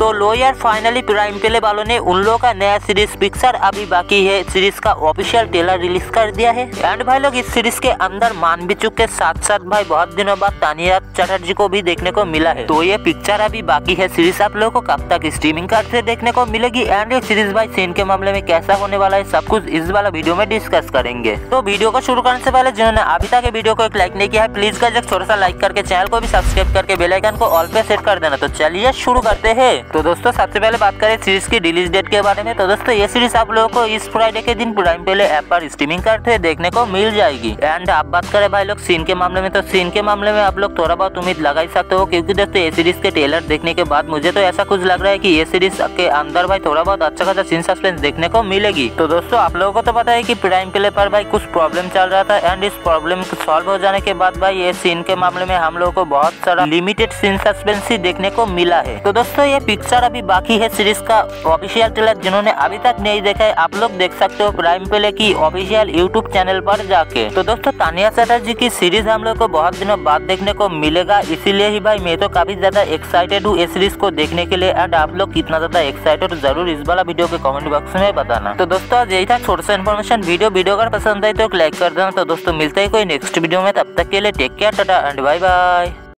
तो लो यार finally prime पेले वालों ने उन लोगों का नया सीरीज़ पिक्चर अभी बाकी है। सीरीज़ का ऑफिशियल टेलर रिलीज़ कर दिया है। एंड भाई लोग, इस सीरीज़ के अंदर मान बिचुक के साथ साथ भाई बहुत दिनों बाद तानिया चटर्जी को भी देखने को मिला है। तो ये पिक्चर अभी बाकी है सीरीज़ आप लोगों को कब तक स्ट्रीमिंग कार्ड से देखने को मिलेगी? एंड ये सीरीज़ भाई सीन के मामले में कैसा होने वाला है? सब कुछ इस वाला वीडियो में डिस्कस करेंगे। तो वीडियो को शुरू करने से पहले जिन्होंने अभी तक वीडियो को एक लाइक नहीं किया है प्लीज़ का छोटा सा लाइक करके चैनल को भी सब्सक्राइब करके बेलाइकन को ऑल पे सेट कर देना। तो चलिए शुरू करते हैं। तो दोस्तों, सबसे पहले बात करें सीरीज़ की रिलीज़ डेट के बारे में। तो दोस्तों, ये सीरीज़ आप लोगों को इस फ्राइडे के दिन प्राइम पहले ऐप पर स्ट्रीमिंग करते देखने को मिल जाएगी। एंड आप बात करें भाई लोग सीन के मामले में तो सीन के मामले में आप लोग थोड़ा बहुत उम्मीद लगा ही सकते हो, क्योंकि दोस्तों, ये सीरीज़ के ट्रेलर देखने के बाद मुझे तो ऐसा कुछ लग रहा है की ये सीरीज़ के अंदर भाई थोड़ा बहुत अच्छा खासा सीन सस्पेंस देखने को मिलेगी। तो दोस्तों, आप लोगों को तो पता है की प्राइम प्ले पर भाई कुछ प्रॉब्लम चल रहा था एंड इस प्रॉब्लम सॉल्व हो जाने के बाद भाई ये सीन के मामले में हम लोगों को बहुत सारा लिमिटेड सीन सस्पेंस ही देखने को मिला है। तो दोस्तों, ये पिक्चर अभी बाकी है सीरीज़ का। ऑफिशियल ट्रेलर जिन्होंने अभी तक नहीं देखा है, आप लोग देख सकते हो प्राइम प्ले की ऑफिशियल यूट्यूब चैनल पर जाके। तो दोस्तों, तानिया चटर्जी की सीरीज़ हम लोग को बहुत दिनों बाद देखने को मिलेगा। इसीलिए ही भाई, मैं तो काफ़ी ज़्यादा एक्साइटेड हूँ इस सीरीज़ को देखने के लिए एंड आप लोग कितना ज़्यादा एक्साइटेड ज़रूर इस वाला वीडियो के कमेंट बॉक्स में बताना। तो दोस्तों यही था छोटा सा इन्फॉर्मेशन वीडियो वीडियो अगर पसंद आए तो लाइक कर देना। तो दोस्तों, मिलते हैं कोई नेक्स्ट वीडियो में। तब तक के लिए take care tata and bye bye